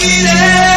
Diré.